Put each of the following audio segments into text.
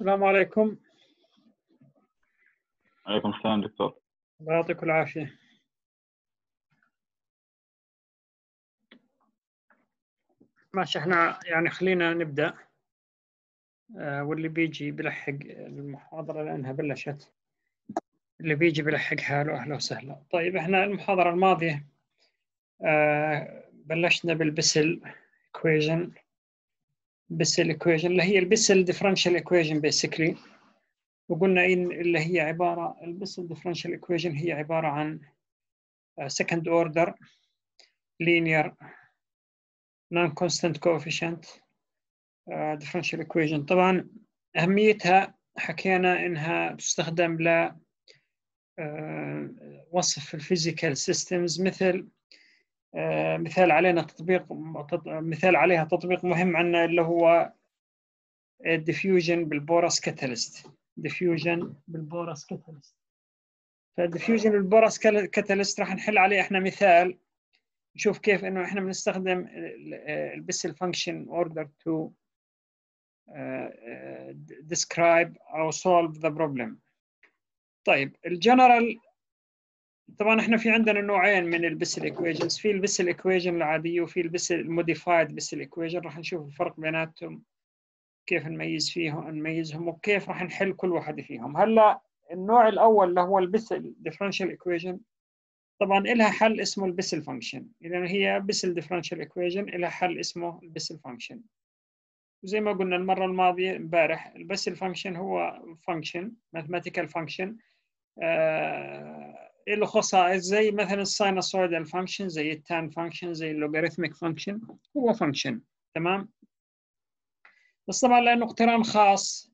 السلام عليكم. عليكم السلام دكتور. الله يعطيكم العافية. ماشي إحنا يعني خلينا نبدأ. آه، واللي بيجي بلحق المحاضرة لأنها بلشت. اللي بيجي بلحق حاله أهلا وسهلا. طيب إحنا المحاضرة الماضية آه، بلشنا بالبسل equation. بسل equation اللي هي ال Bessel differential equation basically وقلنا إن اللي هي عبارة ال Bessel differential equation هي عبارة عن second order linear non-constant coefficient uh, differential equation طبعا أهميتها حكينا إنها تستخدم ل uh, وصف ال physical systems مثل uh, مثال علينا تطبيق مثال عليها تطبيق مهم عندنا اللي هو الديفيوجن بالبورس كاتاليست ديفيوجن بالبورس كاتاليست فالديفيوجن بالبورس كاتاليست راح نحل عليه إحنا مثال نشوف كيف إنه إحنا بنستخدم ال Bessel function order to describe أو solve the problem. طيب الجنرال طبعا إحنا في عندنا نوعين من ال Bessel equations في ال Bessel equation العادية وفي ال Bessel ال modified Bessel equation راح نشوف الفرق بيناتهم كيف نميز فيهم نميزهم وكيف راح نحل كل واحد فيهم. هلأ النوع الأول اللي هو ال Bessel differential equation طبعا لها حل اسمه ال Bessel function اذا هي Bessel differential equation لها حل اسمه ال Bessel function وزي ما قلنا المرة الماضية امبارح ال Bessel function هو function mathematical function له خصائص زي مثلا ال sinusoidal function زي ال tan function زي ال logarithmic function هو function تمام؟ بس طبعا لأنه اقتران خاص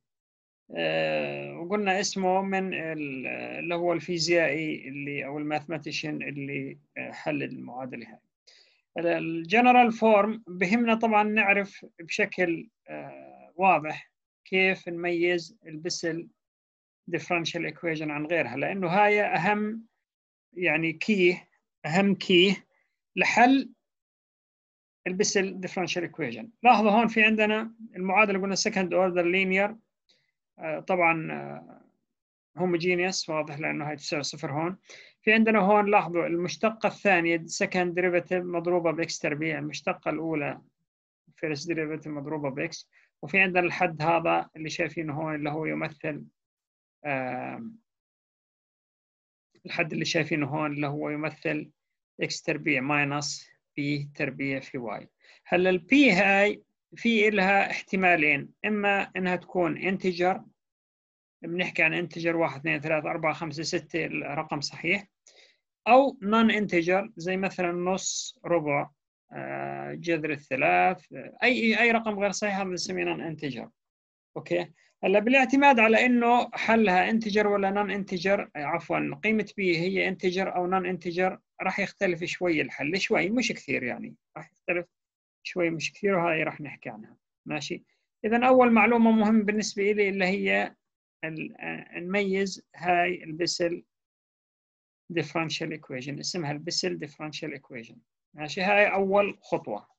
آه وقلنا اسمه من اللي هو الفيزيائي اللي أو ال mathematician اللي حل المعادلة هاي. ال general form بهمنا طبعا نعرف بشكل آه واضح كيف نميز ال Bessel differential equation عن غيرها لأنه هاي أهم يعني كي أهم كي لحل ال Bessel differential equation. لاحظوا هون في عندنا المعادلة قلنا second order linear. طبعا homogeneous واضح لأنه هي تساوي صفر هون. في عندنا هون لاحظوا المشتقة الثانية second derivative مضروبة ب x تربيع المشتقة الأولى first derivative مضروبة ب x وفي عندنا الحد هذا اللي شايفينه هون اللي هو يمثل الحد اللي شايفينه هون اللي هو يمثل x تربيع minus b تربيع في y. هلا ال b هاي في لها احتمالين. إما إنها تكون integer بنحكي عن integer 1 2 3 4 5 6 الرقم صحيح. أو non-integer زي مثلا نص ربع جذر الثلاث أي أي رقم غير صحيح هذا بنسميه non-integer okay؟ هلا بالاعتماد على إنه حلها integer ولا non-integer عفوا قيمة b هي integer أو non-integer راح يختلف شوي الحل شوي مش كثير يعني راح يختلف شوي مش كثير وهاي راح نحكي عنها. ماشي؟ اذا أول معلومة مهم بالنسبة لي اللي هي نميز هاي ال Bessel differential equation اسمها ال Bessel differential equation. ماشي؟ هاي أول خطوة.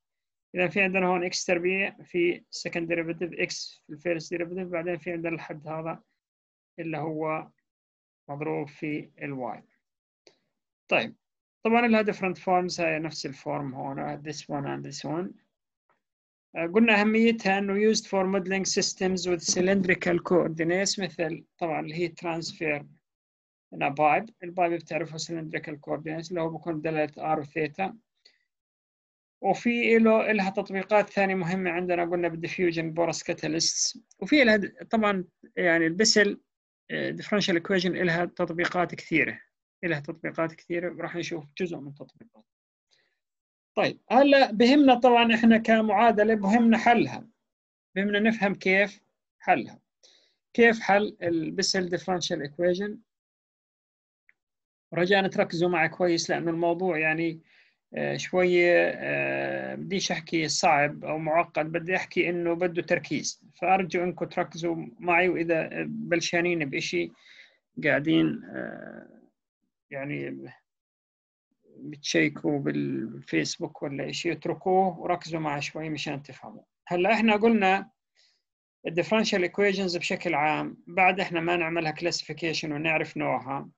إذا في عندنا هون x تربيع في second derivative x في ال first derivative بعدين في عندنا الحد هذا اللي هو مضروب في ال y طيب طبعا لها different forms هاي نفس الفورم هون this one and this one. قلنا أهميتها إنه used for modeling systems with cylindrical coordinates مثل طبعا اللي هي transfer a pipe ال pipe بتعرفوا cylindrical coordinates اللي هو بكون دلالة r وثيتا وفي له لها تطبيقات ثانية مهمة عندنا قلنا بال diffusion porous catalyst. وفي لها طبعا يعني ال Bessel differential equation لها تطبيقات كثيرة لها تطبيقات كثيرة وراح نشوف جزء من التطبيقات. طيب هلا بهمنا طبعا إحنا كمعادلة بهمنا حلها. بهمنا نفهم كيف حلها. كيف حل ال Bessel differential equation رجاء تركزوا معي كويس لأنه الموضوع يعني شوية بديش أحكي صعب أو معقد بدي أحكي إنه بده تركيز. فأرجو إنكم تركزوا معي وإذا بلشانين بشيء قاعدين يعني بتشيكوا بالفيسبوك ولا شيء اتركوه وركزوا معه شوي مشان تفهموا. هلأ إحنا قلنا ال differential equations بشكل عام بعد إحنا ما نعملها classification ونعرف نوعها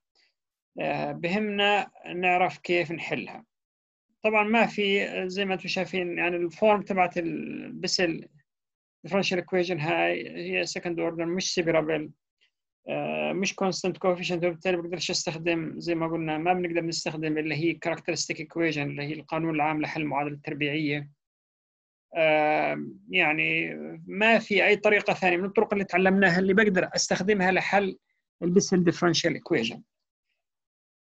آه، بهمنا نعرف كيف نحلها. طبعا ما في زي ما أنتم شايفين يعني ال form تبعت ال Bessel differential equation هاي هي second order مش separable آه، مش constant coefficient وبالتالي بقدرش أستخدم زي ما قلنا ما بنقدر نستخدم اللي هي characteristic equation اللي هي القانون العام لحل المعادلة التربيعية. يعني ما في أي طريقة ثانية من الطرق اللي تعلمناها اللي بقدر أستخدمها لحل ال Bessel differential equation.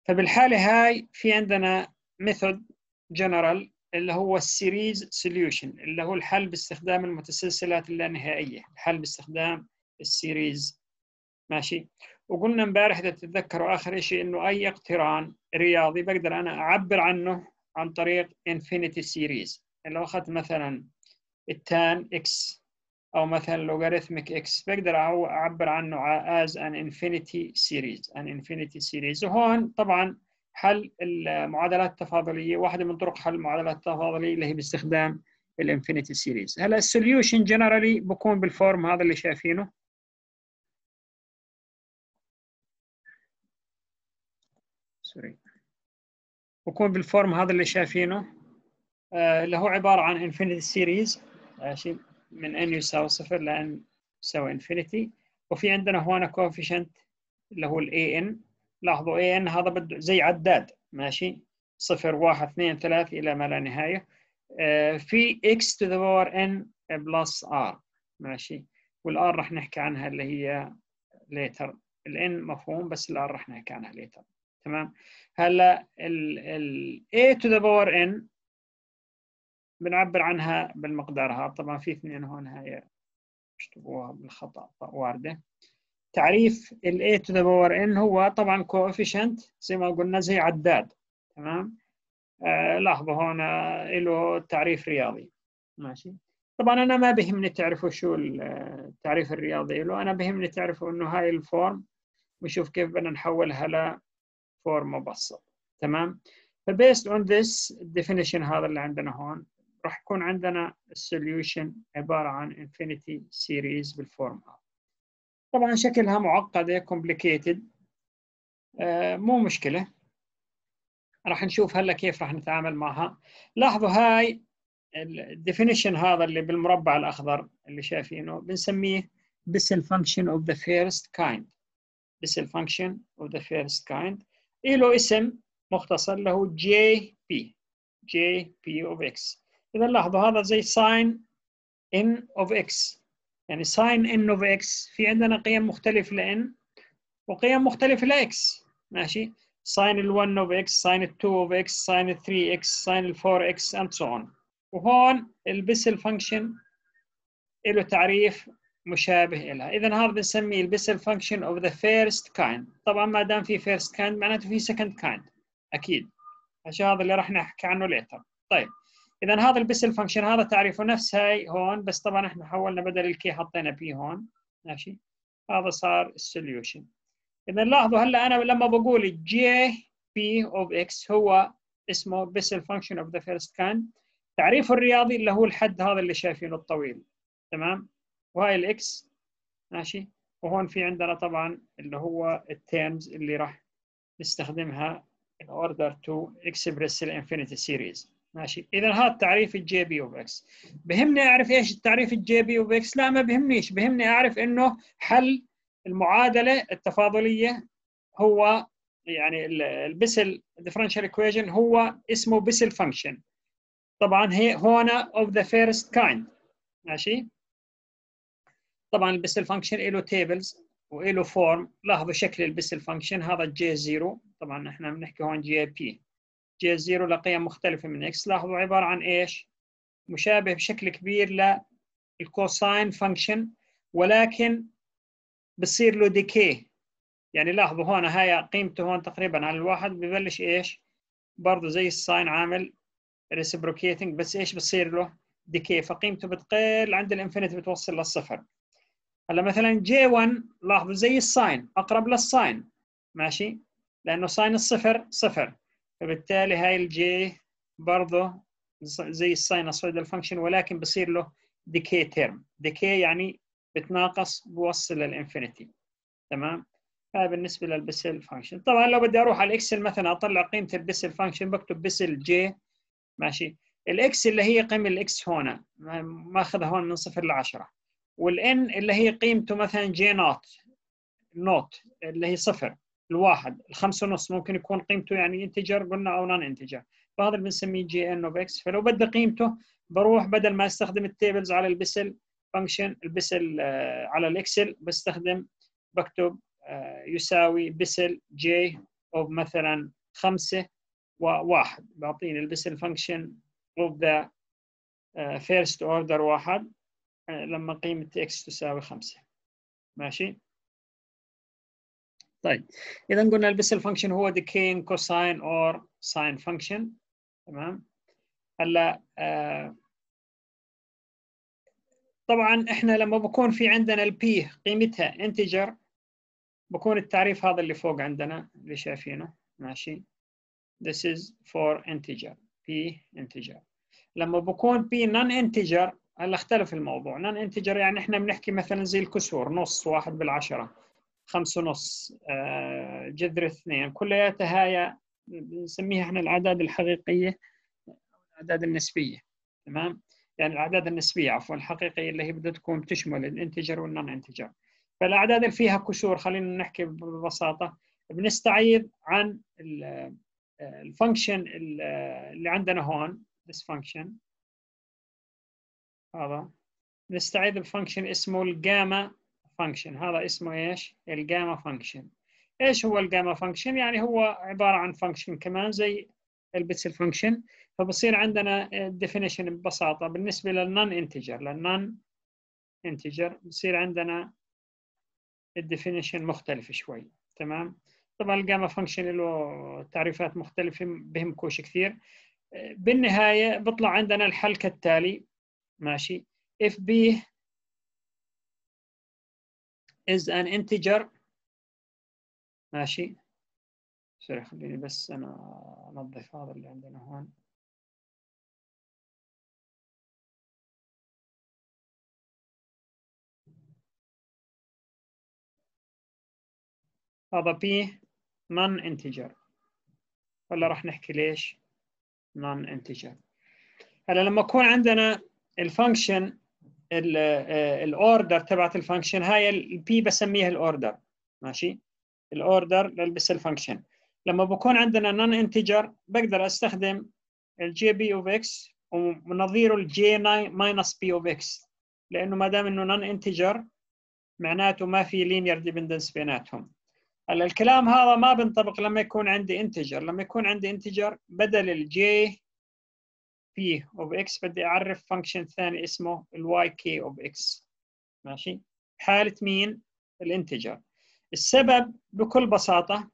فبالحالة هاي في عندنا method general اللي هو ال series solution اللي هو الحل باستخدام المتسلسلات اللانهائية. الحل باستخدام ال series ماشي؟ وقلنا امبارح إذا تتذكروا آخر شيء إنه أي اقتران رياضي بقدر أنا أعبر عنه عن طريق infinity series لو اخذت مثلا ال tan x أو مثلا logarithmic x بقدر أعبر عنه as an infinity series an infinity series. وهون طبعا حل المعادلات التفاضلية واحدة من طرق حل المعادلات التفاضلية اللي هي باستخدام ال infinity series هلا ال solution generally بكون بال form هذا اللي شايفينه. sorry بكون بال form هذا اللي شايفينه. آه اللي هو عبارة عن infinity series ماشي. من n يساوي صفر ل n يساوي infinity وفي عندنا هون coefficient اللي هو ال a n لاحظوا a n هذا بده زي عداد ماشي؟ صفر واحد اثنين ثلاث إلى ما لا نهاية. آه في x to the power n plus r ماشي؟ وال r راح نحكي عنها اللي هي later. الان مفهوم بس الآر راح نحكي عنها later. تمام؟ هلأ ال a to the power n بنعبر عنها بالمقدار هذا. طبعا في اثنين هون هاي اشتبوها بالخطأ؟ واردة. تعريف ال A to the power n هو طبعا coefficient زي ما قلنا زي عداد تمام؟ آه لاحظوا هون له تعريف رياضي ماشي؟ طبعا أنا ما بهمني تعرفوا شو التعريف الرياضي له أنا بهمني تعرفوا إنه هاي ال form ونشوف كيف بدنا نحولها ل form مبسط تمام؟ ف based on this definition هذا اللي عندنا هون راح يكون عندنا ال solution عبارة عن infinity series بال form هذا. طبعا شكلها معقده complicated آه مو مشكلة. راح نشوف هلا كيف راح نتعامل معها. لاحظوا هاي الديفينيشن هذا اللي بالمربع الأخضر اللي شايفينه بنسميه Bessel function of the first kind. Bessel function of the first kind. له اسم مختصر له JP JP of X. إذا لاحظوا هذا زي sin n of x. يعني sin n of x في عندنا قيم مختلفة ل n وقيم مختلفة ل x. ماشي؟ sin ال 1 of x sin ال 2 of x sin ال 3x sin ال 4x and so on. وهون ال Bessel function له تعريف مشابه لها اذا هذا بنسميه ال Bessel function of the first kind. طبعا ما دام في first kind معناته في second kind. أكيد. عشان هذا اللي راح نحكي عنه later طيب. إذا هذا ال Bessel function هذا تعريفه نفس هاي هون بس طبعا إحنا حولنا بدل ال k حطينا p هون. ماشي؟ هذا صار ال solution إذا لاحظوا هلأ أنا لما بقول J p of x هو اسمه Bessel function of the first كان تعريفه الرياضي اللي هو الحد هذا اللي شايفينه الطويل. تمام؟ وهاي ال x ماشي؟ وهون في عندنا طبعا اللي هو ال terms اللي راح نستخدمها in order to express the infinity series. ماشي. اذا هذا تعريف ال J p of x بهمني أعرف إيش التعريف ال J p of x لا ما بهمنيش. بهمني أعرف إنه حل المعادلة التفاضلية هو يعني ال Bessel differential equation هو اسمه Bessel function طبعا هي هون of the first kind ماشي؟ طبعا ال Bessel function له tables وله form لاحظوا شكل ال Bessel function هذا J zero طبعا إحنا بنحكي هون J p J 0 لقيم مختلفة من x لاحظوا عبارة عن إيش؟ مشابه بشكل كبير لل cosine function ولكن بصير له decay يعني لاحظوا هون هاي قيمته هون تقريبا على الواحد ببلش إيش؟ برضه زي ال sine عامل reciprocating بس إيش بصير له؟ decay فقيمته بتقل عند ال infinity بتوصل للصفر هلا مثلا J 1 لاحظوا زي ال sine أقرب لل sine ماشي؟ لأنه sine الصفر صفر فبالتالي هاي ال J برضه زي ال sinusoidal function ولكن بصير له decay term decay يعني بتناقص بوصل لل infinity تمام؟ هذا بالنسبة لل Bessel function طبعا لو بدي أروح على ال Excel مثلا أطلع قيمة ال Bessel function بكتب Bessel J ماشي. ال x اللي هي قيمة ال x هنا ماخذها هون من صفر ل 10 وال n اللي هي قيمته مثلا J naught naught اللي هي صفر. الواحد الخمسة ونص ممكن يكون قيمته يعني integer قلنا أو non integer فهذا بنسميه J n of x فلو بدي قيمته بروح بدل ما أستخدم ال tables على ال Bessel function ال Bessel آه، على ال Excel بستخدم بكتب آه، يساوي Bessel J أو مثلا خمسة وواحد. بعطيني ال Bessel function the uh, first order واحد uh, لما قيمة x تساوي خمسة. ماشي؟ طيب. إذا قلنا ال Bessel function هو decaying cosine or sine function. تمام. هلا آه طبعا إحنا لما بكون في عندنا ال p قيمتها integer بكون التعريف هذا اللي فوق عندنا اللي شايفينه. ماشي. This is for integer. P integer. لما بكون p non integer هلا اختلف الموضوع. Non integer يعني إحنا بنحكي مثلا زي الكسور نص واحد بالعشرة. خمسة ونص آه، جذر اثنين. كلياتها هاي بنسميها إحنا الأعداد الحقيقية الأعداد النسبية تمام؟ يعني الأعداد النسبية عفوا الحقيقية اللي هي بدها تكون تشمل الإنتجر والنون انتجر فالأعداد اللي فيها كسور خلينا نحكي ببساطة بنستعيض عن ال function اللي عندنا هون this function. هذا. نستعيد ال function اسمه ال gamma function هذا اسمه إيش؟ ال gamma function إيش هو ال gamma function يعني هو عبارة عن function كمان زي ال Bessel function فبصير عندنا definition ببساطة. بالنسبة لل non integer لل non integer بصير عندنا ال definition مختلف شوي. تمام؟ طبعا ال gamma function له تعريفات مختلفة بهمكوش كثير. بالنهاية بيطلع عندنا الحل كالتالي ماشي؟ if p is an integer. ماشي. sorry خليني بس أنا أنظف هذا اللي عندنا هون. هذا p non integer ولا راح نحكي ليش non integer هلا لما يكون عندنا ال function ال order تبعت ال function هاي ال p بسميها ال order ماشي؟ ال order لل Bessel function لما بكون عندنا non integer بقدر أستخدم ال J p of x ونظيره ال J minus p of x لأنه ما دام إنه non integer معناته ما في linear dependence بيناتهم. هلا الكلام هذا ما بينطبق لما يكون عندي integer لما يكون عندي integer بدل ال J p of x بدي أعرف function ثاني اسمه ال Y k of x ماشي؟ حالة مين؟ ال integer السبب بكل بساطة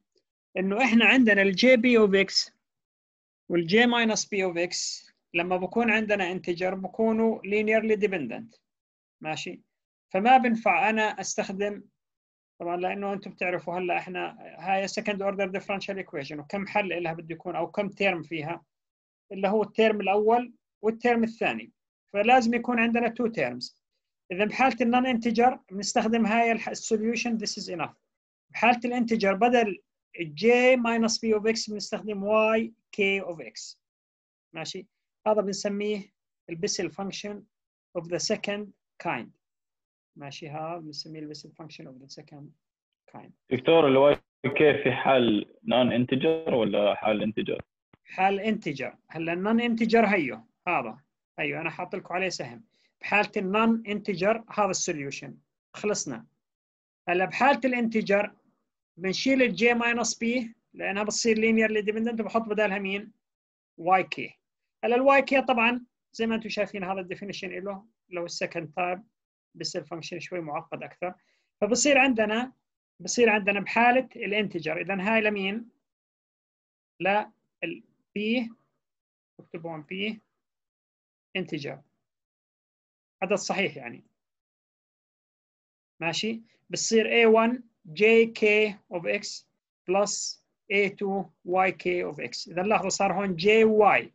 إنه إحنا عندنا ال J p of x وال J minus p of x لما بكون عندنا integer بكونوا linearly dependent. ماشي؟ فما بنفع أنا أستخدم طبعا لأنه أنتم بتعرفوا هلأ إحنا هاي second order differential equation وكم حل لها بده يكون أو كم term فيها. اللي هو ال term الأول وال term الثاني. فلازم يكون عندنا two terms إذا بحالة ال non integer بنستخدم هاي ال solution this is enough بحالة ال integer بدل J minus p of x بنستخدم Y k of x. ماشي؟ هذا بنسميه ال Bessel function of the second kind. ماشي؟ هذا بنسميه ال Bessel function of the second kind. دكتور ال Y K في حال non integer ولا حال integer؟ حال integer هلا ال non integer هيو هذا. هيو أنا حاط لكم عليه سهم. بحالة ال non integer هذا ال solution خلصنا. هلا بحالة ال integer بنشيل ال J minus P لأنها بتصير linearly dependent وبحط بدالها مين؟ Y K هلا ال Y K طبعا زي ما أنتم شايفين هذا ال definition له. لو ال second type Bessel function شوي معقد أكثر. فبصير عندنا بصير عندنا بحالة ال integer اذا هاي لمين؟ لا p اكتبون p integer. عدد صحيح يعني. ماشي؟ بتصير a1 jk of x plus a2 yk of x. إذا لاحظوا صار هون jy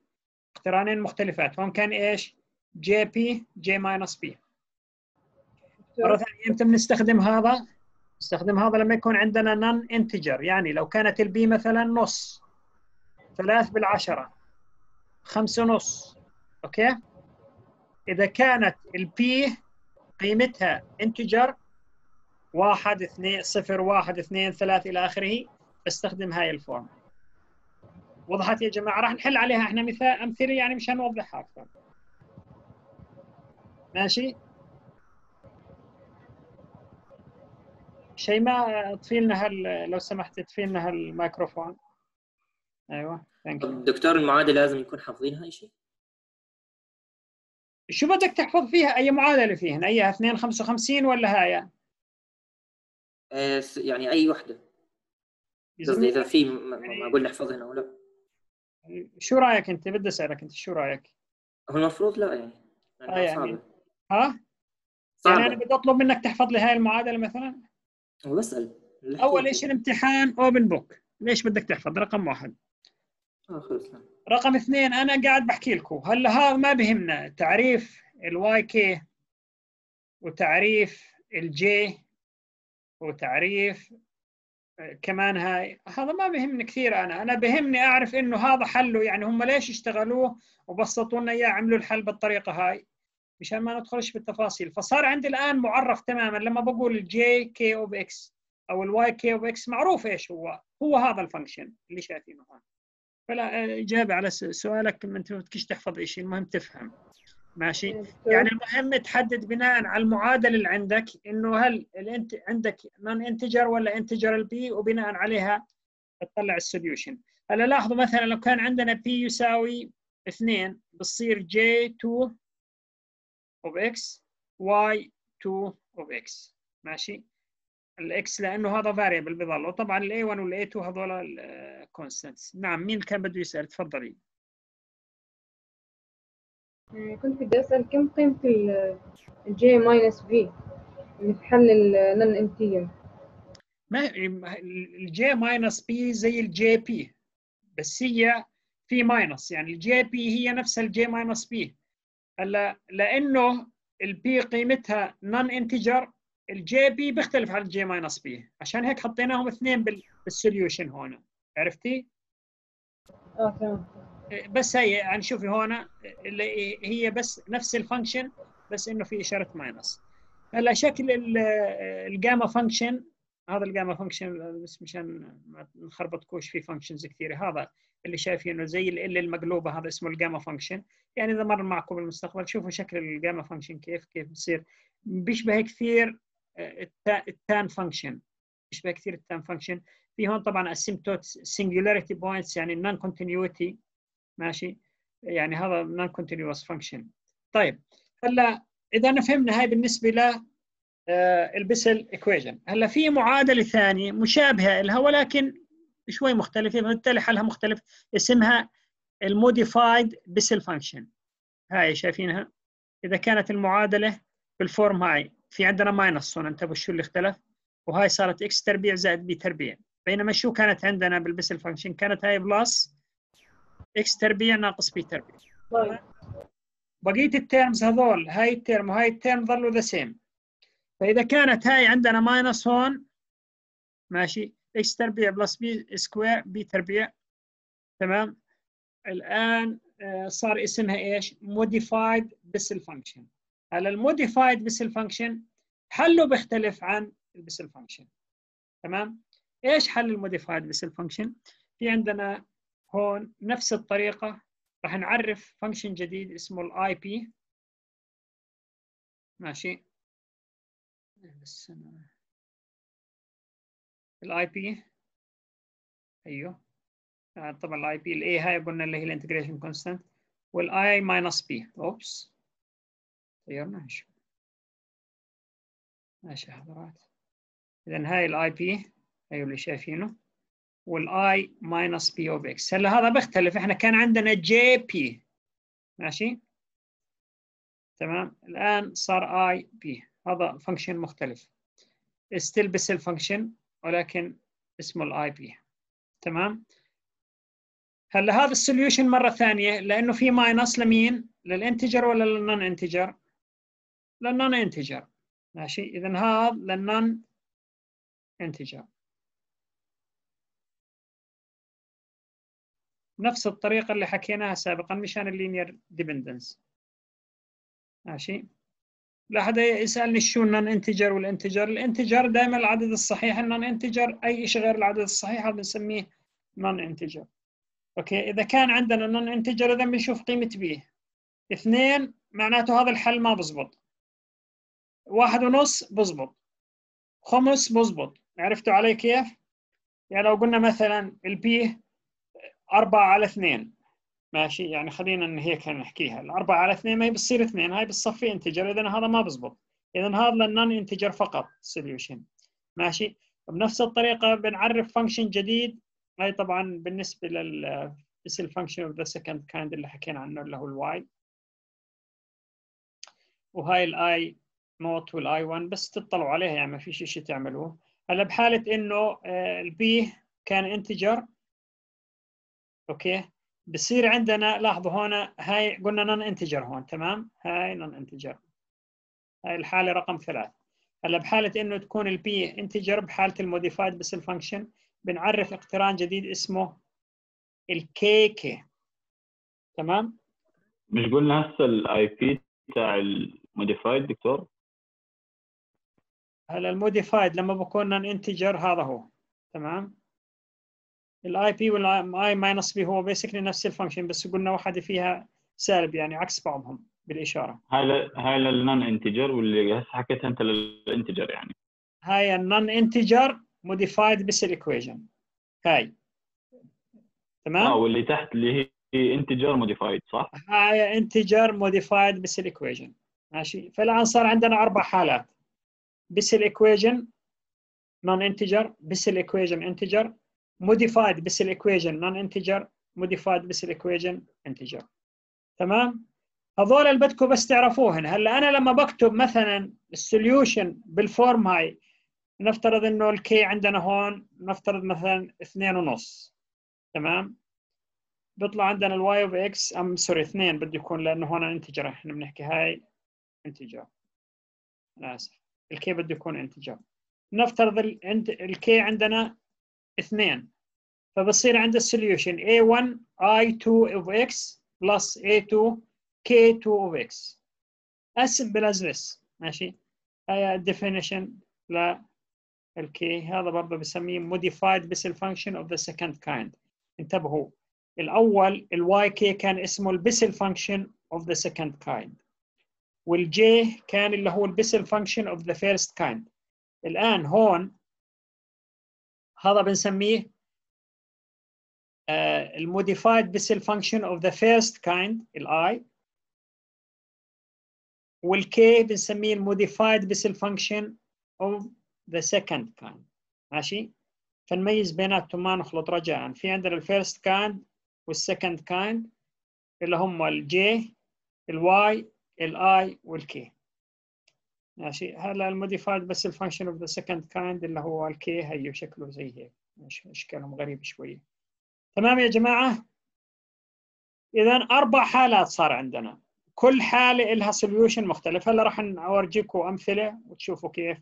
اقترانين مختلفات. هون كان إيش؟ Jp j minus p. مرة ثانية إمتى بنستخدم هذا؟ نستخدم هذا لما يكون عندنا non integer يعني لو كانت ال P مثلا نص. ثلاث بالعشرة. خمسة ونص. okay؟ إذا كانت ال P قيمتها integer واحد اثنين صفر واحد اثنين ثلاث إلى آخره بستخدم هاي ال form. وضحت يا جماعة راح نحل عليها إحنا مثال أمثلة يعني مشان نوضحها أكثر. ماشي؟ شيماء اطفي لنا هال لو سمحت اطفي لنا هالميكروفون. أيوه thank you دكتور المعادله لازم نكون حافظينها اي شيء؟ شو بدك تحفظ فيها؟ أي معادلة فيهن؟ ايها 2 55 ولا هاي؟ آه، يعني أي وحدة. قصدي إذا في ما ما أقول نحفظ هنا ولا شو رأيك أنت؟ بدي أسألك أنت شو رأيك؟ هو المفروض لا يعني. آه، لأنها يعني. صعبة. ها يعني صعبه أنا بدي أطلب منك تحفظ لي هاي المعادلة مثلا؟ بسأل. أول شيء الامتحان open book ليش بدك تحفظ؟ رقم واحد. رقم اثنين أنا قاعد بحكي لكم. هلا هذا ما بهمنا. تعريف ال Y K وتعريف ال J وتعريف آه، كمان هاي. هذا ما بهمني كثير أنا. أنا بهمني أعرف إنه هذا حله. يعني هم ليش اشتغلوه وبسطوا لنا إياه عملوا الحل بالطريقة هاي؟ مشان ما ندخلش بالتفاصيل. فصار عندي الآن معرف تماما. لما بقول ال J K of x أو ال Y K of x معروف إيش هو؟ هو هذا ال function اللي شايفينه هون. فلا إجابة على سؤالك ما ما بدكش تحفظ شيء المهم تفهم. ماشي؟ يعني المهم تحدد بناء على المعادلة اللي عندك إنه هل الانت عندك non integer ولا integer ال P وبناء عليها تطلع ال solution هلا لاحظوا مثلا لو كان عندنا P يساوي 2 بتصير j 2 of x y 2 of x. ماشي؟ ال x لأنه هذا variable بضل وطبعا ال A 1 وال A 2 هذول ال constants نعم مين كان بده يسأل؟ تفضلي. آه، كنت بدي أسأل كم قيمة ال J minus في اللي في حل ال non ما ال J minus P زي ال J P بس هي في minus يعني ال J P هي نفسها ال J minus P هلأ لأنه ال P قيمتها non integer ال J P بيختلف عن ال J minus P. عشان هيك حطيناهم اثنين بال- بال solution هون. عرفتي؟ آه تمام. بس هي يعني شوفي هون اللي هي بس نفس ال function بس إنه في إشارة minus. هلا شكل ال- ال gamma function هذا ال gamma function بس مشان ما نخربطكوش في functions كثيرة. هذا اللي شايفينه زي ال المقلوبة هذا اسمه ال gamma function. يعني إذا مر معكم بالمستقبل شوفوا شكل ال gamma function كيف كيف بصير. بيشبه كثير ال tan function بيشبه كثير ال tan function. في هون طبعا asymptote singularity points يعني non continuity ماشي؟ يعني هذا non continuous function طيب هلا إذا فهمنا هاي بالنسبة ل ال Bessel equation هلا في معادلة ثانية مشابهة لها ولكن شوي مختلفة فبالتالي حلها مختلف اسمها ال modified Bessel function. هاي شايفينها؟ إذا كانت المعادلة بال form هاي. في عندنا minus هون انتبهوا شو اللي اختلف؟ وهاي صارت x تربيع زائد P تربيع. بينما شو كانت عندنا بال Bessel function كانت هاي plus x تربيع ناقص P تربيع. بقية ال terms هذول هاي ال term وهاي ال term ظلوا the same فإذا كانت هاي عندنا minus هون ماشي x تربيع plus P square P تربيع. تمام؟ الآن آه، صار اسمها إيش؟ modified Bessel function هلا ال modified Bessel function حله بيختلف عن ال Bessel function. تمام؟ إيش حل ال modified Bessel function؟ في عندنا هون نفس الطريقة راح نعرف function جديد اسمه ال I P ماشي؟ بس ال I P أيوه. آه، طبعا ال I P ال A هاي قلنا اللي هي ال integration constant وال I minus P oops. غيرنا شو ماشي يا حضرات. اذا هاي ال I P أيوه اللي شايفينه وال I minus P of x هلا هذا بيختلف. إحنا كان عندنا J P ماشي؟ تمام. الآن صار I P هذا function مختلف. still Bessel function ولكن اسمه ال I P تمام؟ هلا هذا ال solution مرة ثانية لأنه في minus لمين؟ لل integer ولا لل non-integer لل non-integer ماشي؟ اذا هذا لل non-integer نفس الطريقة اللي حكيناها سابقا مشان ال linear dependence ماشي؟ لا حدا يسألني شو ال non-integer وال integer ال integer دائما العدد الصحيح ال non-integer أي شيء غير العدد الصحيح هذا بنسميه non-integer okay؟ إذا كان عندنا non-integer اذا بنشوف قيمة P اثنين معناته هذا الحل ما بزبط. واحد ونص بزبط. خمس بزبط. عرفتوا علي كيف؟ يعني لو قلنا مثلا ال P أربعة على اثنين. ماشي؟ يعني خلينا هيك نحكيها. الأربعة على اثنين ما هي بتصير اثنين هاي بتصفي integer إذا هذا ما بزبط. إذا هذا لل non-integer فقط solution ماشي؟ بنفس الطريقة بنعرف function جديد. هاي طبعا بالنسبة لل Bessel function of the second kind اللي حكينا عنه اللي هو ال Y وهاي ال I نوت وال I 1 بس تطلعوا عليها يعني ما في شيء تعملوه. هلا بحالة إنه ال P كان integer okay؟ بصير عندنا لاحظوا هون هاي قلنا non-integer هون تمام؟ هاي non-integer هاي الحالة رقم ثلاث هلا بحالة إنه تكون ال P integer بحالة ال modified Bessel function بنعرف اقتران جديد اسمه ال K K تمام؟ مش قلنا هسه ال I P بتاع ال modified دكتور؟ هلا ال modified لما بكون non-integer هذا هو تمام؟ ال I P وال I minus P هو basically نفس ال function بس قلنا واحدة فيها سالب يعني عكس بعضهم بالإشارة. هاي ل... هاي لل non-integer واللي هسه حكيتها أنت لل integer يعني. هاي ال non-integer modified Bessel equation هاي. تمام؟ آه واللي تحت اللي هي integer modified صح؟ هاي integer modified Bessel equation ماشي؟ فالآن صار عندنا أربع حالات. Bessel equation non-integer Bessel equation integer modified Bessel equation non-integer modified Bessel equation integer تمام؟ هذول اللي بدكم بس تعرفوهن هلا أنا لما بكتب مثلا ال solution بال form هاي نفترض إنه ال K عندنا هون نفترض مثلا اثنين ونص. تمام؟ بيطلع عندنا ال Y of x um sorry اثنين بده يكون لأنه هون integer إحنا بنحكي هاي integer أنا اسف ال K بده يكون integer. نفترض ال K عندنا اثنين. فبصير عند ال solution a1 i2 of x plus a2 k2 of x. As simple as this. ماشي؟ هي definition لل K هذا برضه بسميه modified Bessel function of the second kind. انتبهوا. الأول ال Y K كان اسمه ال Bessel function of the second kind. وال J كان اللي هو ال Bessel function of the first kind. الآن هون هذا بنسميه ال modified Bessel function of the first kind ال I وال K بنسميه ال modified Bessel function of the second kind. ماشي؟ فنميز بيناتهم ما نخلط رجاء في عندنا ال first kind وال second kind اللي هم الجي الواي الاي والكي ماشي. هلا ال modified Bessel function of the second kind اللي هو ال K هي شكله زي هيك. اشكالهم غريب شوية تمام يا جماعة؟ اذا أربع حالات صار عندنا. كل حالة لها solution مختلف هلا راح اورجيكم أمثلة وتشوفوا كيف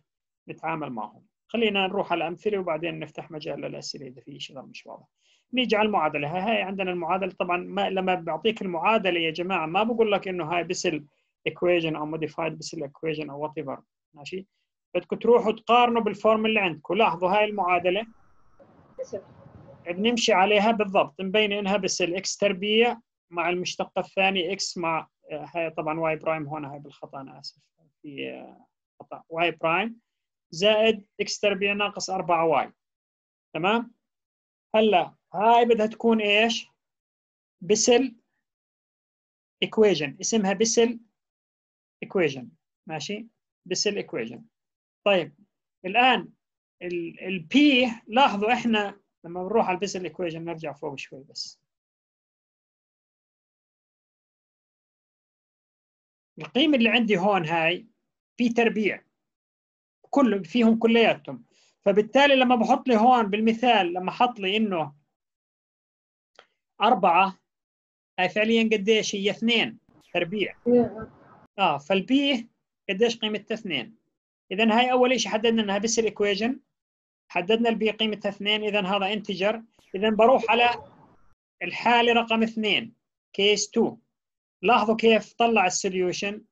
نتعامل معهم. خلينا نروح على الامثله وبعدين نفتح مجال للأسئلة إذا في شيء مش واضح. نيجي على المعادلة. هاي عندنا المعادلة. طبعا ما لما بعطيك المعادلة يا جماعة ما بقول لك إنه هاي Bessel equation أو modified Bessel equation أو whatever ماشي بدكم تروحوا تقارنوا بال form اللي عندكم لاحظوا هاي المعادلة؟ بنمشي عليها بالضبط مبين إنها Bessel ال x تربيع مع المشتقه الثانية x مع هاي طبعا Y prime هون هاي بالخطأ أنا آسف. في خطأ. Y prime زائد x تربيع ناقص 4 Y تمام؟ هلأ هاي بدها تكون إيش؟ Bessel equation اسمها Bessel equation ماشي؟ Bessel equation طيب الآن ال P لاحظوا إحنا لما بنروح على ال Bessel equation نرجع فوق شوي بس. القيمة اللي عندي هون هاي في تربيع. كل فيهم كلياتهم. فبالتالي لما بحط لي هون بالمثال لما حط لي إنه أربعة هاي فعليا قديش هي؟ اثنين. تربيع. آه فال P قديش قيمتها اثنين؟ اذا هاي أول شيء حددنا إنها Bessel equation حددنا ال P قيمتها 2 اذا هذا integer. اذا بروح على الحاله رقم 2 case 2 لاحظوا كيف طلع ال solution؟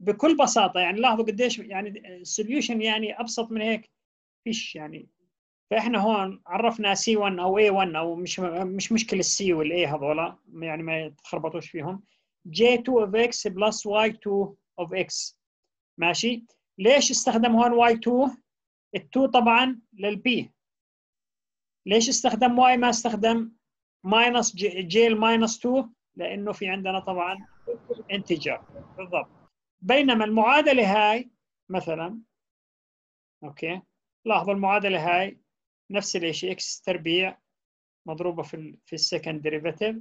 بكل بساطة يعني لاحظوا قديش يعني ال solution يعني أبسط من هيك فيش يعني فإحنا هون عرفنا C 1 أو A 1 أو مش مش مشكلة ال C وال A هذولا يعني ما تخربطوش فيهم. J2 of x plus y2 of x. ماشي؟ ليش استخدم هون y2 ال2 طبعا لل P ليش استخدم y ما استخدم minus J ال minus 2 لأنه في عندنا طبعا integer بالضبط. بينما المعادلة هاي مثلا okay. لاحظوا المعادلة هاي؟ نفس الشيء X تربيع مضروبة في في ال second derivative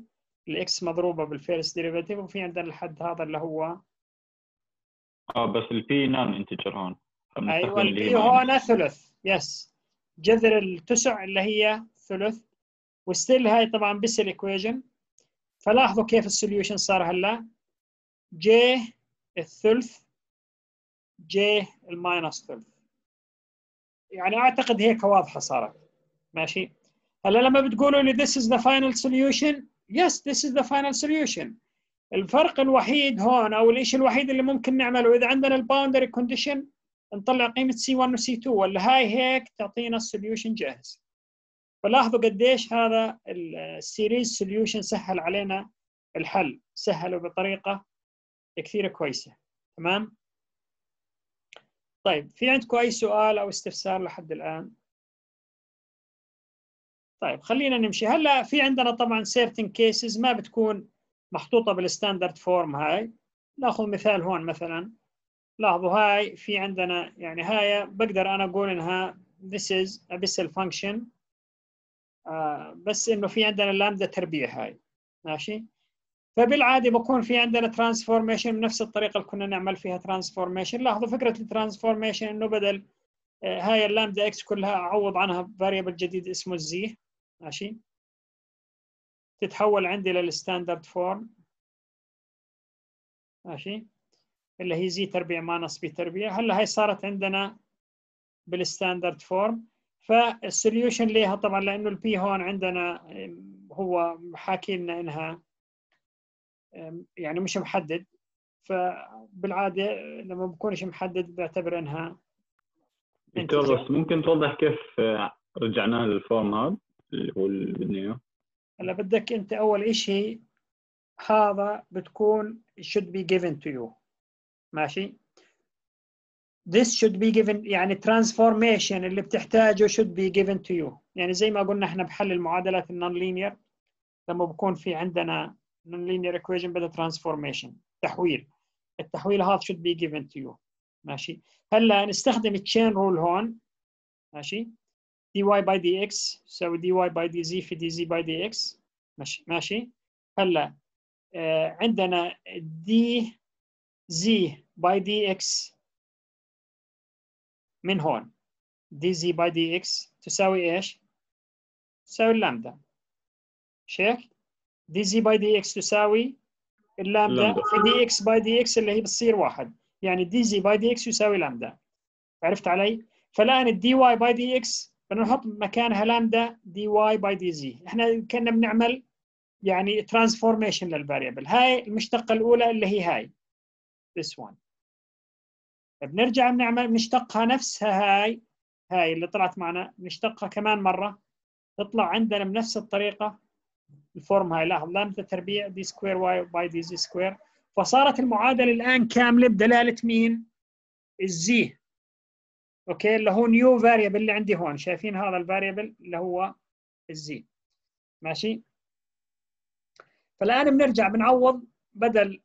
ال X مضروبة بال first derivative وفي عندنا الحد هذا اللي هو آه بس ال P non-integer هون. أيوه ال P هون ثلث. yes جذر التسع اللي هي ثلث. و still هاي طبعا Bessel equation. فلاحظوا كيف ال solution صار هلا. J الثلث J ال minus ثلث. يعني أعتقد هيك واضحة صارت. ماشي. هلا لما بتقولوا لي this is the final solution yes this is the final solution. الفرق الوحيد هون أو الشيء الوحيد اللي ممكن نعمله إذا عندنا ال boundary condition نطلع قيمة C 1 و C 2 ولا هاي هيك تعطينا ال solution جاهز. فلاحظوا قديش هذا ال series solution سهل علينا الحل سهله بطريقة كثير كويسة. تمام؟ طيب في عندكم أي سؤال أو استفسار لحد الآن؟ طيب خلينا نمشي. هلا في عندنا طبعا certain cases ما بتكون محطوطة بال standard form هاي. نأخذ مثال هون مثلا. لاحظوا هاي في عندنا يعني هاي بقدر أنا أقول إنها this is a Bessel function. آه بس إنه في عندنا اللامدا تربيع هاي. ماشي؟ فبالعاده بكون في عندنا transformation بنفس الطريقة اللي كنا نعمل فيها transformation لاحظوا فكرة ال transformation إنه بدل آه هاي ال lambda X كلها أعوض عنها variable جديد اسمه ال Z ماشي؟ تتحول عندي لل standard form. ماشي؟ اللي هي Z تربيع minus P تربيع هلأ هي صارت عندنا بال standard form. فال solution ليها طبعا لأنه ال P هون عندنا هو حاكي لنا إنها يعني مش محدد. فبالعادة لما بكونش محدد بعتبر إنها ممكن توضح كيف رجعنا لل form هذا؟ اللي هو اللي هلا بدك أنت أول شيء هذا بتكون should be given to you. ماشي؟ This should be given يعني transformation اللي بتحتاجه should be given to you. يعني زي ما قلنا إحنا بحل المعادلات النون لينير لما بكون في عندنا non linear equation بدها transformation تحويل. التحويل هذا should be given to you. ماشي؟ هلا نستخدم chain rule هون. ماشي؟ Dy by dx تساوي dy by dz في dz by dx. ماشي ماشي. هلا آه عندنا dz by dx من هون. dz by dx تساوي إيش؟ تساوي اللامدا. مش هيك؟ dz by dx تساوي اللامدا. في dx by dx اللي هي بتصير واحد. يعني dz by dx يساوي لامدا. عرفت علي؟ فالآن ال dy by dx بدنا نحط مكانها lambda dy by dz إحنا كنا بنعمل يعني transformation لل variable هاي المشتقة الأولى اللي هي هاي. This one. بنرجع بنعمل بنشتقها نفسها هاي. هاي اللي طلعت معنا. نشتقها كمان مرة. تطلع عندنا بنفس الطريقة. ال form هاي. لاحظ لامدا تربيع d square y by dz square فصارت المعادلة الآن كاملة بدلالة مين؟ ال Z okay؟ اللي هو new variable اللي عندي هون. شايفين هذا ال variable اللي هو ال Z ماشي؟ فالآن بنرجع بنعوض بدل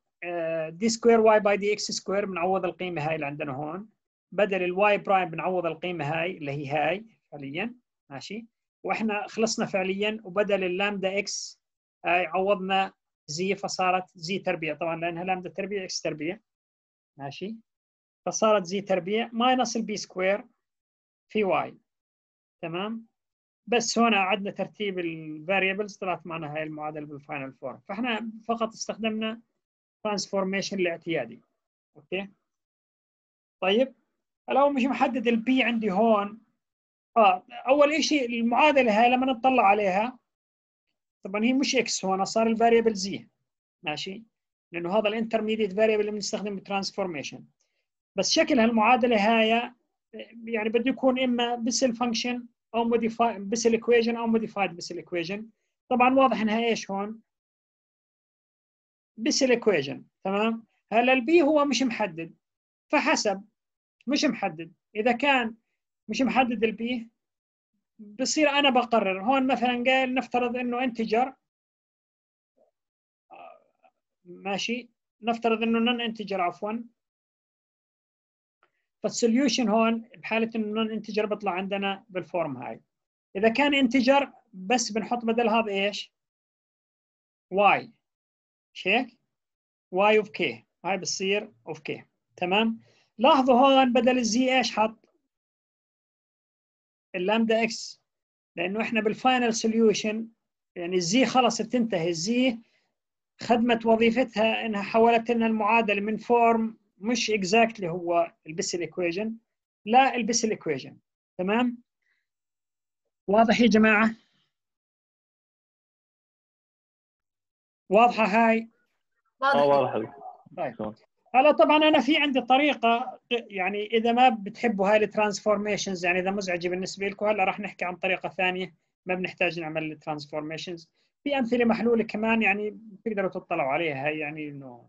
d square y by dx square بنعوض القيمة هاي اللي عندنا هون. بدل ال y prime بنعوض القيمة هاي اللي هي هاي فعليا. ماشي؟ وإحنا خلصنا فعليا. وبدل ال lambda X هاي عوضنا Z فصارت Z تربيع. طبعا لأنها لامدا تربيع X تربيع. ماشي؟ فصارت Z تربيع minus ال P square في y. تمام؟ بس هنا عدنا ترتيب ال variables طلعت معنا هاي المعادلة بال final form فإحنا فقط استخدمنا transformation الاعتيادي. okay؟ طيب؟ لو مش محدد ال P عندي هون. آه أول شيء المعادلة هاي لما نطلع عليها طبعا هي مش X هون صار ال variable Z ماشي؟ لأنه هذا ال intermediate variable اللي بنستخدم بال transformation بس شكل هالمعادلة هاي يعني بده يكون إما Bessel function أو modify Bessel equation أو modified Bessel equation طبعا واضح إنها إيش هون؟ Bessel equation تمام؟ هلا ال P هو مش محدد. فحسب مش محدد. إذا كان مش محدد ال P بصير أنا بقرر. هون مثلا قال نفترض إنه integer ماشي. نفترض إنه نون انتجر عفوا. فالسوليوشن هون بحالة إنه نون انتجر بيطلع عندنا بالفورم هاي. إذا كان انتجر بس بنحط بدل هذا إيش؟ واي مش هيك؟ واي اوف كي هاي بتصير اوف كي تمام؟ لاحظوا هون بدل الزي إيش حط؟ اللامدا إكس لأنه إحنا بالفاينل سوليوشن يعني الزي خلص بتنتهي. الزي خدمت وظيفتها إنها حولت لنا المعادلة من فورم مش اكزاكتلي هو البسل ايكويجن لا البسل ايكويجن تمام؟ واضح يا جماعة؟ واضحة هاي؟ آه واضح. طيب. هلا طبعا أنا في عندي طريقة يعني إذا ما بتحبوا هاي الترانسفورميشنز يعني إذا مزعجة بالنسبة لكم هلا راح نحكي عن طريقة ثانية ما بنحتاج نعمل الترانسفورميشنز في أمثلة محلولة كمان يعني بتقدروا تطلعوا عليها هاي يعني إنه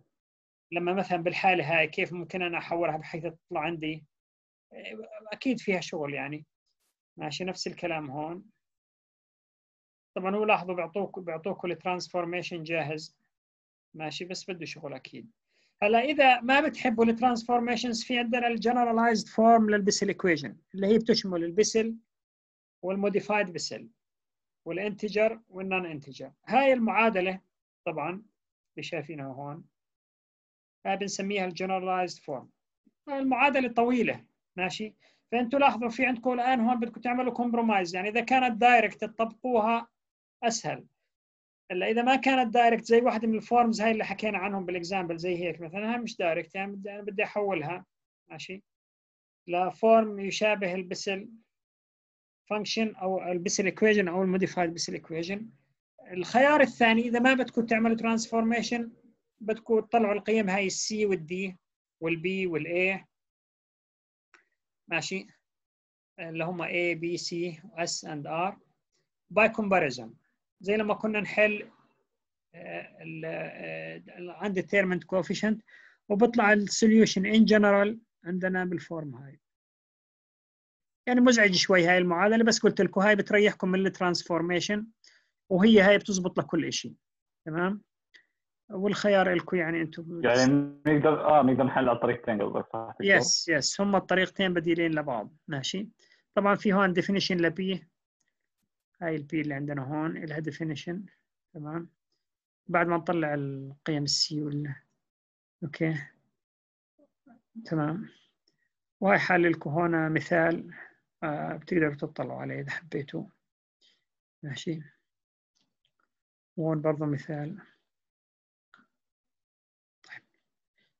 لما مثلا بالحالة هاي كيف ممكن أنا احولها بحيث تطلع عندي؟ أكيد فيها شغل يعني. ماشي نفس الكلام هون. طبعا هو لاحظوا بيعطوك بيعطوك الترانسفورميشن جاهز. ماشي بس بده شغل أكيد. هلأ إذا ما بتحبوا الترانسفورميشنز في عندنا الجنرالايزد فورم للبسل ايكويشن اللي هي بتشمل البسل والموديفايد بسل والانتجر والنون انتجر هاي المعادلة طبعا اللي شايفينها هون. بنسميها الجنرالايزد فورم المعادله طويلة ماشي؟ فأنتوا لاحظوا في عندكم الآن هون بدكم تعملوا كومبرومايز يعني إذا كانت دايركت تطبقوها أسهل. إلا إذا ما كانت دايركت زي واحدة من الفورمز هاي اللي حكينا عنهم بالاكزامبل زي هيك مثلا هاي مش دايركت يعني بدي أنا بدي أحولها ماشي؟ لفورم يشابه البسل فانكشن أو البسل ايكويجن أو الموديفايد بسل ايكويجن الخيار الثاني إذا ما بدكم تعملوا ترانسفورميشن بدكم تطلعوا القيم هاي السي والدي والبي والاي ماشي. اللي هم A B C S and R. By comparison. زي لما كنا نحل عند التيرمنت كوفيشنت وبطلع السوليوشن ان جنرال عندنا بالفورم هاي. يعني مزعج شوي هاي المعادلة بس قلت لكم هاي بتريحكم من الترانسفورميشن وهي هاي بتزبط لكل شيء تمام؟ والخيار لكم يعني أنتم يعني نقدر آه نقدر نحل على طريقتين قصدك صح؟ يس يس هم الطريقتين بديلين لبعض. ماشي. طبعا في هون ديفينيشن لبي هاي البي اللي عندنا هون لها ديفينيشن تمام. بعد ما نطلع القيم السي ولا أوكي. تمام. وهي حال لكم هون مثال آه بتقدروا تطلعوا عليه إذا حبيتوا. ماشي. وهون برضه مثال.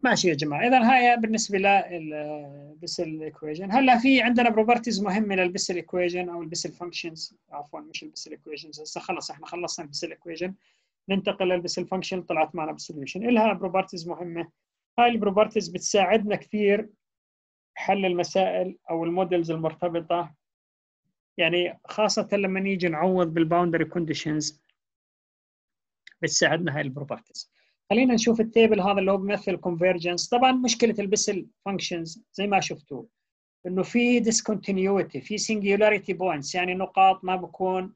ماشي يا جماعة. اذا هاي بالنسبة للبسل ايكويجن هلأ في عندنا بروبرتيز مهمه للبسل ايكويجن أو البسل فانكشنز عفوا مش البسل ايكويجنز هسه خلص إحنا خلصنا البسل ايكويجن ننتقل للبسل فانكشن طلعت معنا بسوليوشن لها بروبرتيز مهمة. هاي البروبرتيز بتساعدنا كثير حل المسائل أو المودلز المرتبطة. يعني خاصة لما نيجي نعوض بالباوندري كونديشنز بتساعدنا هاي البروبرتيز خلينا نشوف التيبل هذا اللي هو بيمثل كونفرجنس طبعا مشكلة البسل فانكشنز زي ما شفتوا إنه في discontinuity في singularity points يعني نقاط ما بكون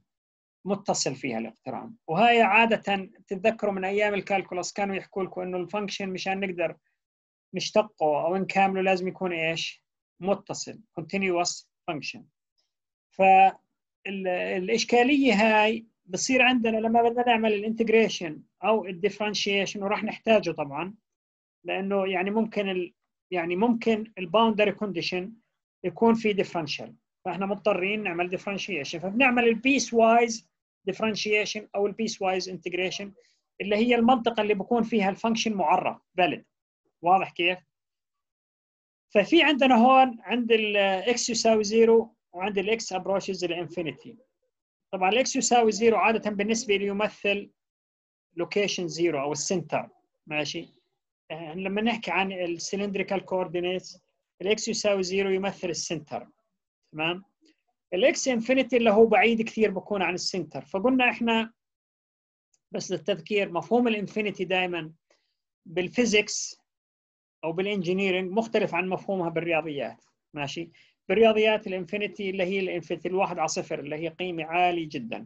متصل فيها الاقتران وهي عادة تتذكروا من أيام الكالكولس كانوا يحكوا لكم إنه الفانكشن مشان نقدر نشتقه أو نكامله لازم يكون إيش؟ متصل continuous function. فالاشكاليه هاي بصير عندنا لما بدنا نعمل الانتجريشن أو الديفرنشيشن وراح نحتاجه طبعا لأنه يعني ممكن ال يعني ممكن الباوندري كونديشن يكون في ديفرنشال فإحنا مضطرين نعمل ديفرنشيشن فبنعمل البيس وايز ديفرنشيشن أو البيس وايز انتجريشن اللي هي المنطقة اللي بكون فيها الفانكشن معرف فاليد واضح كيف؟ ففي عندنا هون عند الاكس يساوي زيرو وعند الاكس ابروشز الانفينيتي طبعا الاكس يساوي زيرو عادة بالنسبة لي يمثل لوكيشن زيرو أو السنتر ماشي؟ آه، لما نحكي عن السلندريكال كوردينيتس الاكس يساوي زيرو يمثل السنتر تمام؟ الاكس انفينيتي اللي هو بعيد كثير بكون عن السنتر فقلنا إحنا بس للتذكير مفهوم الانفينيتي دائما بالفيزيكس أو بالانجينيرنج مختلف عن مفهومها بالرياضيات. ماشي؟ بالرياضيات الانفينيتي اللي هي الانفينيتي الواحد على صفر اللي هي قيمة عالية جدا.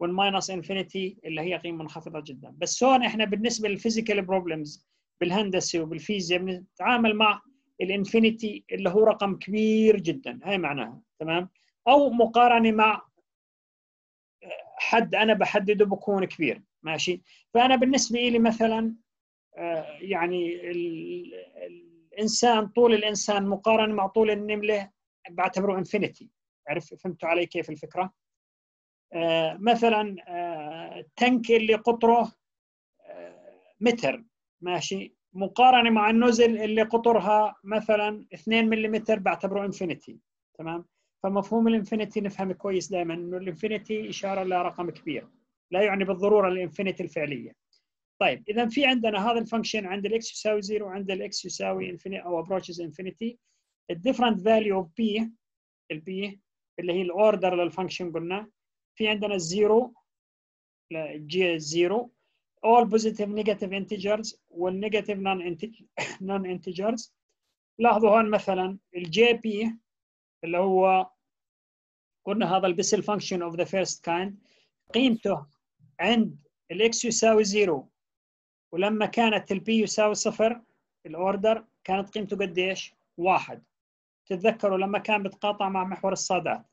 والماينس انفينيتي اللي هي قيمه منخفضة جدا. بس هون إحنا بالنسبة للفيزيكال بروبلمز بالهندسة وبالفيزياء بنتعامل مع الانفينيتي اللي هو رقم كبير جدا. هاي معناها تمام؟ أو مقارنة مع حد أنا بحدده بكون كبير ماشي؟ فأنا بالنسبة لي مثلا آه، يعني الإنسان طول الإنسان مقارنة مع طول النملة بعتبره انفينيتي عرف؟ فهمتوا علي كيف الفكرة؟ آه، مثلا الـ tank آه، اللي قطره متر ماشي؟ مقارنة مع الـ nozzle اللي قطرها مثلا 2 ملم بعتبره infinity تمام؟ فمفهوم الـ infinity نفهم كويس دائما إنه الـ infinity إشارة لرقم كبير لا يعني بالضرورة الـ infinity الفعلية. طيب اذا في عندنا هذا الـ function عند الاكس يساوي 0 وعند الاكس يساوي انفينيتي أو ابروتشز انفينيتي الديفرنت فاليو اوف بي البي اللي هي الـ order للـ function قلنا في عندنا الـ zero جي الـ zero all positive negative integers والـ negative non integers. لاحظوا هون مثلا الـ J p اللي هو قلنا هذا الـ Bessel function of the first kind قيمته عند الـ x يساوي zero ولما كانت الـ p يساوي صفر الـ order كانت قيمته قديش؟ واحد. تتذكروا لما كان بتقاطع مع محور الصادات.